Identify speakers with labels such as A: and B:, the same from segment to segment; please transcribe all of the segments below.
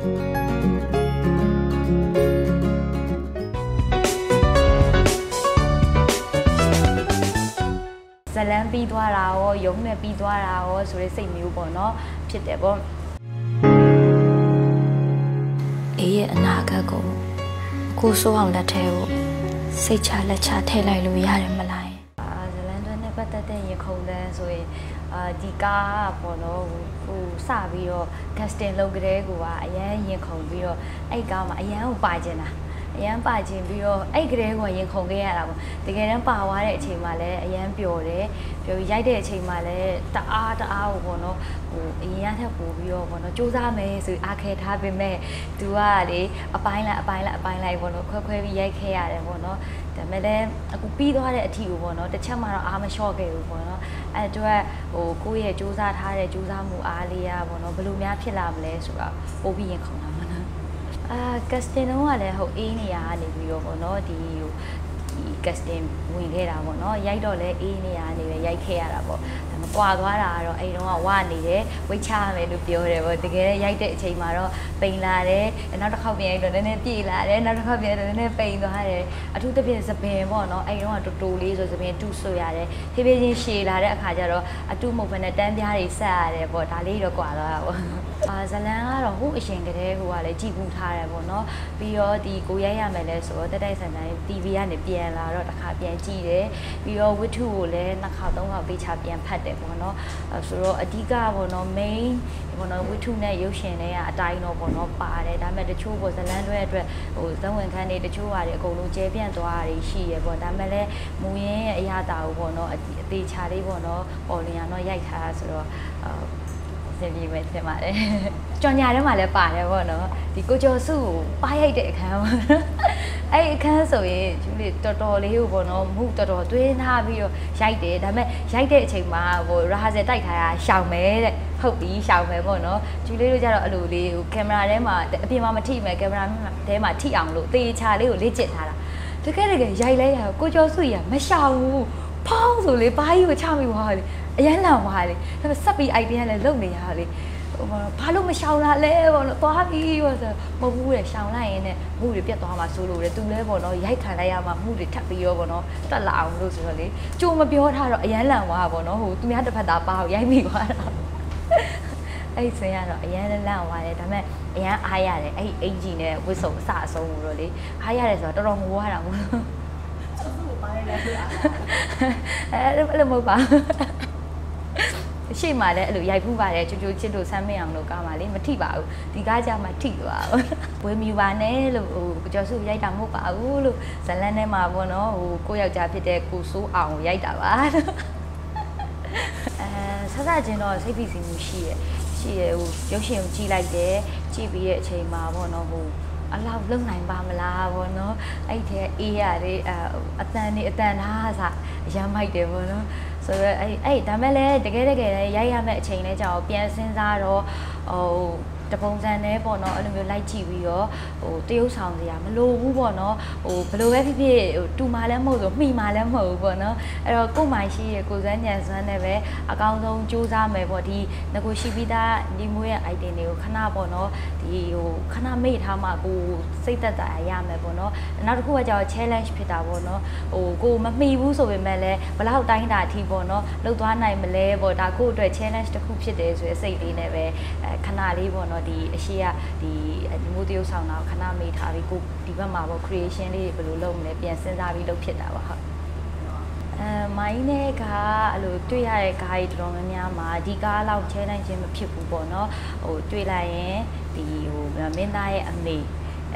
A: ဇလန်းပြီးသွားတာရောယုံနဲ့ပြီးသွားတာရောဆိုတဲ့စိတ်မျိုးပေါ့နော်ဖြစ်တယ်ပေါ့
B: အေးရဲ့အနာဂတ်ကိုကိုစိုးအောင်လက်ထဲကိုစိတ်ချလက်ချထည့်လိုက်လို့ရတယ်မလား
A: အာဇလန်တွဲနဲ့ပတ်သက်တဲ့ရခုံတန်းဆိုရင် အာဒီကားကပေါ့နော်ဟိုဟိုစပြီးတော့ casting လုပ်ကြတဲ့ကူကအရန်ရင်ခုန်ပြီးတော့အဲ့ကားမှာအရန်ကိုပါကျင်တာ အရန်ပါကျင်ပြီးတော့အဲ့ကလေးကရင်ခုန်ခဲ့ရတာပေါ့တကယ်တမ်းပါသွားတဲ့အချိန်မှာလည်းအရန်ပျော်တယ်ပျော်ရိုက်တဲ့အချိန်မှာလည်းတအားတအားကိုပေါ့နော်ဟိုအရင်ကထက်ပိုပြီးတော့ပေါ့နော်စူးစမ်းမယ်ဆိုအားခဲထားပေမဲ့ तू ကလေအပိုင်းလိုက်အပိုင်းလိုက်အပိုင်းလိုက်ပေါ့နော်ခွဲခွဲပြီးရိုက်ခဲ့ရတယ်ပေါ့နော်ဒါပေမဲ့လည်းအခုပြီးသွားတဲ့အထီကိုပေါ့နော်တစ်ချက်မှတော့အားမလျှော့ခဲ့ဘူးပေါ့နော်အဲအတွက်ဟိုကိုယ့်ရဲ့စူးစမ်းထားတဲ့စူးစမ်းမှုအားလေးရပေါ့နော်ဘယ်လိုများဖြစ်လာမလဲဆိုတာပို့ပြီးရင်ခုံတာ ပေါ့နော်အာ casting တော့ကလည်းဟိုအေးနေရကနေပြီးတော့ပေါ့နော်ဒီဟိုဒီ casting ဝင်ခဲ့တာပေါ့နော်ရိုက်တော့လဲအေးနေရနေပဲရိုက်ခဲ့ရတာပေါ့ဒါမကွာသွားတာကတော့အဲ့တုန်းကဝနေတယ်ဝိတ်ချရမယ်လို့ပြောတယ်ပေါ့တကယ်ရိုက်တဲ့အချိန်မှာတော့ပိန်လာတယ်နောက်တစ်ခေါက်ပြန်ရိုက်တော့နည်းနည်းပြေလာတယ်နောက်တစ်ခေါက်ပြန်တော့နည်းနည်းပိန်သွားတယ်အထူးသဖြင့်သပင်ပေါ့နော်အဲ့တုန်းကတူတူလေးဆိုသပင်တူဆိုရတယ်ဖြည်းဖြည်းချင်းရှည်လာတဲ့အခါကျတော့အတူမဟုတ်ဘဲနဲ့တန်းပြားတွေဆက်ရတယ်ပေါ့ဒါလေးတော့ကွာသွားတာပေါ့အာဇလန်ကတော့ဟိုအရင်ကတည်းကဟိုကလည်းကြည်ပူထားတယ်ပေါ့နော်ပြီးတော့ဒီကိုရိုက်ရမယ်လဲဆိုတော့တက်တိုက်ဆန်ဆန် TV ကနေပြန်လာတော့တစ်ခါပြန်ကြည့်တယ်ပြီးတော့ဝတ္ထုကိုလည်းနှစ်ခါသုံးခါပေးချပြန်ဖတ်တယ်ပေါ့နော်အဲဆိုတော့အဓိကပေါ့နော် main ပေါ့နော်ဝတ္ထုနဲ့ရုပ်ရှင်တွေကအတိုင်းတော့ပေါ့နော်ပါတယ်ဒါပေမဲ့တချို့ပေါ့ဇလန်းတွဲအတွက်ဟိုဇဝင်ခန်းတွေတချို့ဟာတွေအကုန်လုံးကျဲပြန့်သွားတာတွေရှိရပေါ့ဒါပေမဲ့လည်းမူရင်းရဲ့အရာတာကိုပေါ့နော်အသေးချာလေးပေါ့နော်ပေါ်လင်ရတော့ရိုက်ထားတာဆိုတော့အာစင်ပြေမယ်ထင်ပါတယ်။ကြော်ညာထဲမှာလည်းပါတယ်ပေါ့နော်။ဒီကိုကျော်စုကိုပါရိုက်တဲ့အခန်းပေါ့။ အဲ့အခန်းဆိုရင်ကျူလေးတော်တော်လေးကိုပေါ့နော်မှုတော်တော်သွင်းထားပြီးတော့ရိုက်တယ်။ဒါပေမဲ့ရိုက်တဲ့အချိန်မှာဟိုရာဟာဆယ်တိုက်ထားတာရှောင်မယ်တဲ့။ဟုတ်ပြီရှောင်မယ်ပေါ့နော်။ကျူလေးတို့ကြတော့အဲ့လိုလေးဟိုကင်မရာထဲမှာအပြင်မှာမထိမယ်ကင်မရာထဲမှာထိအောင်လို့သေချာလေးကိုလေ့ကျင့်ထားတာ။တကယ်တကယ်ရိုက်လဲရကိုကျော်စုကြီးကမရှောင်ဘူး။ဖောင်းဆိုလေဘာကြီးကိုချမိသွားတယ်။အရန်လောင်သွားတယ်ဒါပေမဲ့ဆက်ပြီး idea လည်းလုံနေရတာလေ ဟိုဘာလို့မရှောင်လာလဲပေါ့နော်သွားပြီးပေါ့ဆိုမဟုတ်ဘူးလေရှောင်လိုက်ရင်လည်းမှုတွေပြတ်သွားမှာစိုးလို့လေသူလဲပေါ့နော်ရိုက်ခံလိုက်ရမှာမှုတွေထပ်ပြီးတော့ပေါ့နော်တက်လာအောင်လို့ဆိုတော့လေကြိုမပြောထားတော့အရန်လန့်သွားပေါ့နော်ဟိုသူများတစ်ဖက်သားပါအောင်ရိုက်မိသွားတာအဲ့ဒီစင်ကတော့အရန်လန့်သွားတယ်ဒါပေမဲ့အရန်အားရတယ်အဲ့ဒီအင်ဂျီနဲ့ဝစ်စုံအစအဆုံးလို့လေအားရတယ်ဆိုတော့တော်တော်ငိုရတာပေါ့နော်အဲ့လိုမဟုတ်ပါ ရှေ့မှာလည်းအဲ့လိုရိုက်ဖူးပါတယ်ချိုချိုချစ်တို့ဆမ်းမင်းအောင်တို့ကားမှာလေမထိပါဘူးဒီကားကြမှာထိသွားဘူးဝေမြူပါနဲ့လို့ဟိုကျော်စုရိုက်တာမဟုတ်ပါဘူးလို့ဇလန်းထဲမှာပေါ့နော်ဟိုကိုယောက်ျားဖြစ်တဲ့ကိုစိုးအောင်ရိုက်တာပါလို့အဲဆက်ဆက်ချင်းတော့စိတ်ဖိစီးမှုရှိရရှိရဟိုရုပ်ရှင်ကိုကြည့်လိုက်တယ်ကြည့်ပြီးတဲ့အချိန်မှာပေါ့နော်ဟိုအလောက်လုံနိုင်ပါမလားဗောနော်အဲ့ထဲအေးရတယ်အတန်နေအတန်သားစားရမ်းမိုက်တယ်ဗောနော် ဆိုတော့အဲ့အဲ့ဒါမဲ့လည်းတကယ်တကယ်ရိုက်ရမယ့်အချိန်လဲကြောင်ပြန်စဉ်းစားတော့ဟို တပုံစံနဲ့ပေါ့နော်အဲ့လိုမျိုးလိုက်ကြည့်ပြီးတော့ဟိုတရုပ်ဆောင်စရာမလိုဘူးပေါ့နော်ဟိုဘယ်လိုပဲဖြစ်ဖြစ်ဟိုတူမာလည်းမဟုတ်ဆိုမှီမာလည်းမဟုတ်ဘူးပေါ့နော်အဲ့တော့ကို့မိုင်ရှိရကိုစမ်းညံစွမ်းနဲ့ပဲအကောင်းဆုံးစူးစမ်းမယ်ပေါ့ဒီငကိုရှိပြီးသားဒီမွေးရဲ့ item တွေကိုခဏပေါ့နော်ဒီဟိုခဏမေ့ထားမှကိုစိတ်သက်သာရမယ်ပေါ့နော်နောက်တစ်ခုကကြောင့် challenge ဖြစ်တာပေါ့နော်ဟိုကိုမမှီဘူးဆိုပေမဲ့လည်းဘလောက်တိုင်းတာအထိပေါ့နော်လှုပ်သွားနိုင်မလဲပေါ့ဒါကိုအတွက် challenge တစ်ခုဖြစ်တယ်ဆိုရယ်စိတ်လေးနဲ့ပဲအဲခဏလေးပေါ့နော်ဒီအရှိကဒီဒီမိုးတရုပ်ဆောင်တာခဏမေးထားပြီးကိုဒီဘက်မှာပေါ့ creation လေးတွေဘယ်လိုလုပ်မလဲပြန်စဉ်းစားပြီးလုပ်ဖြစ်တာပါဟုတ်အဲမိုင်းနဲ့ကအဲ့လိုတွေ့ရတဲ့ကားကြီးတော်တော်များများမှာဒီကားလောက်ချဲနိုင်ခြင်းမဖြစ်ဘူးပေါ့နော်ဟိုတွေ့လိုက်ရင်ဒီဟိုမင်းသားရဲ့အမေ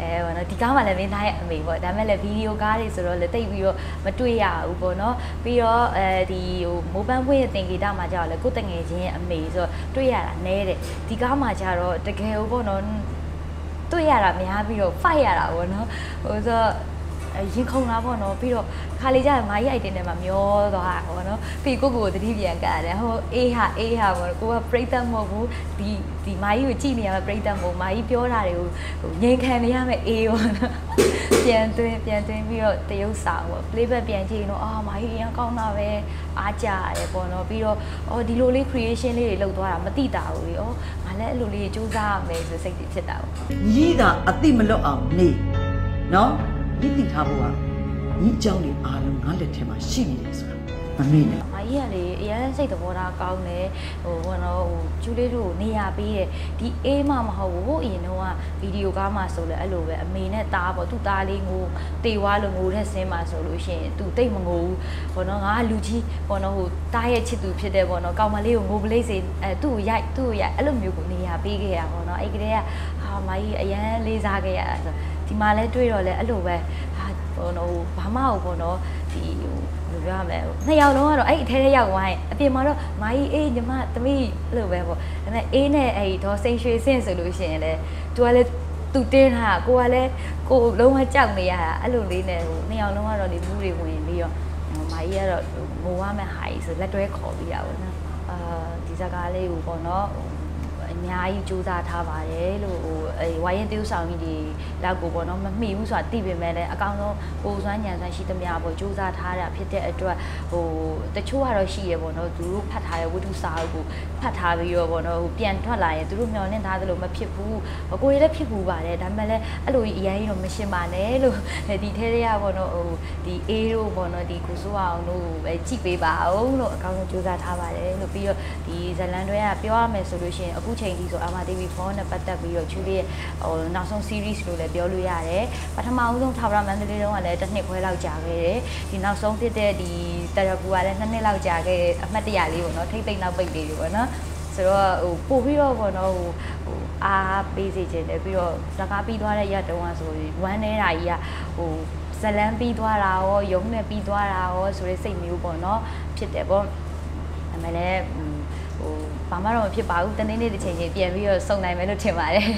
A: အဲဘောနော်ဒီကားမှလည်းမင်းသားရဲ့အမေပေါ့ဒါပေမဲ့လည်းဗီဒီယိုကားတွေဆိုတော့လည်းတိတ်ပြီးတော့မတွေ့ရဘူးပေါ့နော်ပြီးတော့အဲဒီဟိုမိုးပန်းပွင့်ရဲ့တင်ဂီတမှာကြာတော့လေကိုတငယ်ချင်းရဲ့အမေဆိုတော့တွေ့ရတာနဲတယ်ဒီကားမှာကြာတော့တကယ်ဟိုပေါ့နော်တွေ့ရတာများပြီးတော့ fight ရတာပေါ့နော်ဟိုဆို ရင်ခုန်လာပေါ့နော်ပြီးတော့ခါလေးကျရင်မာကြီး item ထဲမှာမျောသွားတာပေါ့နော်ပြီးကိုကိုကိုတတိပြန်ကရတယ်ဟိုအေးဟာအေးဟာပေါ့ကိုကပြိတ္တမဟုတ်ဘူးဒီဒီမာကြီးကိုကြည့်နေရမှာပြိတ္တမဟုတ်မာကြီးပြောတာတွေကိုဟိုငြိမ်ခံနေရမယ်အေးပေါ့နော်ပြန်သွင်းပြန်သွင်းပြီးတော့တရုပ်စာပေါ့ playback ပြန်ကြည့်ရင်တော့အာမာကြီးအရင်ကောင်းတာပဲအားကြရတယ်ပေါ့နော်ပြီးတော့အော်ဒီလိုလေး creation လေးတွေလုပ်သွားတာမသိတာဘူးလေအော်မာလည်းအဲ့လိုလေးစူးစမ်းရမယ်ဆိုစိတ်တွေဖြစ်တာပေါ့
C: ညီးတာအတိမလွတ်အောင်နေနော် ဒီသိထားဖို့ကညီအကြောင်းတွေအားလုံးငါလက်ထဲမှာရှိနေတယ်ဆိုတာမမေ့နဲ့။
A: မကြီးကလေအရင်စိတ်သဘောထားကောင်းတယ်ဟိုဘောနော်ဟိုကျူလေးတို့ကိုနေရာပေးတယ်ဒီအေးမှမဟုတ်ဘူးဟိုအရင်တော့ကဗီဒီယိုကားမှဆိုလဲအဲ့လိုပဲအမေနဲ့သားပေါ့သူ့သားလေးငိုတေဝါလို့ငိုတဲ့ဆင်းမှဆိုလို့ရှိရင်သူတိတ်မငိုဘူးဘောနော်ငါကလူကြီးဘောနော်ဟိုသားရဲ့ချစ်သူဖြစ်တဲ့ဘောနော်ကောင်မလေးကိုငိုပလိမ့်စေအဲသူ့ကိုရိုက်သူ့ကိုရိုက်အဲ့လိုမျိုးကိုနေရာပေးခဲ့ရဘောနော်အဲ့ကလေးကဟာမကြီးအရင်လေးစားခဲ့ရတာဆို ဒီမှာလဲတွေ့တော့လဲအဲ့လိုပဲဟာဘောနော်ဘာမှဟုတ်ဘောနော်ဒီဟိုဘယ်လိုပြောရမလဲနှစ်ယောက်လုံးကတော့အဲ့အထဲထဲရောက်သွားရင်အပြင်မှာတော့မာကြီးအေးညီမသမီးအဲ့လိုပဲပေါ့ဒါပေမဲ့အေးနဲ့အဲ့ဒေါ်စိန်ရွှေစင့်ဆိုလို့ရှိရင်လေသူကလည်းသူတင်းထားကိုကလည်းကိုလုံးဝကြောက်နေရတာအဲ့လိုလေးနဲ့ဟိုနှစ်ယောက်လုံးကတော့ဒီဘူးတွေဝင်ပြီးတော့မာကြီးကတော့ငိုရမယ့်ဟာကြီးဆိုလက်တွဲခေါ်ပြီးတာပေါ့နော်အာဒီစကားလေးကိုပေါ့နော်အများကြီးစူးစမ်းထားပါတယ်လို့ဟို အဲဝိုင်းရင်တူးဆောင်ကြီးတွေလောက်ကိုပေါ့နော်မမှီဘူးဆိုတာသိပေမဲ့လည်းအကောင်ဆုံးကိုစွမ်းညံစွမ်းရှိသမျှပေါ့စူးစမ်းထားတာဖြစ်တဲ့အတွက်ဟိုတချို့ကတော့ရှိရပေါ့နော်သူတို့ဖတ်ထားတဲ့ဝတ္ထုစာအုပ်ကိုဖတ်ထားပြီးတော့ပေါ့နော်ဟိုပြန်ထွက်လာရင်သူတို့မျှော်လင့်ထားသလိုမဖြစ်ဘူးကိုရီလည်းဖြစ်ဘူးပါတယ်ဒါပေမဲ့လည်းအဲ့လိုကြီးအရင်ကြီးတော့မရှင်းပါနဲ့လို့ဒီထဲတွေကပေါ့နော်ဟိုဒီအေးတို့ပေါ့နော်ဒီကိုစိုးအောင်တို့ပဲကြည့်ပေးပါအောင်လို့အကောင်ဆုံးစူးစမ်းထားပါတယ်လို့ပြီးတော့ဒီဇလန်တွေကပြောရမယ်ဆိုလို့ရှိရင်အခုချိန်ဒီဆိုအာမာ TV4 နဲ့ပတ်သက်ပြီးတော့ချူလေးရဲ့ဟိုနောက်ဆုံး series လို့လည်းပြောလို့ရတယ်ပထမအဦးဆုံးထာဝရမန္တလေးတုန်းကလည်းတစ်နှစ်ခွဲလောက်ကြာခဲ့တယ်ဒီနောက်ဆုံးဖြစ်တဲ့ဒီတရပူကလည်းနှစ်နှစ်လောက်ကြာခဲ့အမှတ်တရလေးပေါ့နော်ထိတ်သိမ့်နောက်ပိတ်လေးတွေပေါ့နော်ဆိုတော့ဟိုပို့ပြီးတော့ပေါ့နော်ဟိုဟိုအားပေးစေချင်တယ်ပြီးတော့စကားပြီးသွားတဲ့ရက်တုန်းကဆိုရင်ဝမ်းနေတာကြီးကဟိုဇလန်းပြီးသွားတာရောယုံနဲ့ပြီးသွားတာရောဆိုတဲ့စိတ်မျိုးပေါ့နော်ဖြစ်တယ်ပေါ့ဒါပေမဲ့လည်းဟိုဘာမှတော့မဖြစ်ပါဘူးတနေ့နေ့တစ်ချိန်ချင်းပြန်ပြီးတော့စုံနိုင်မယ်လို့ထင်ပါတယ်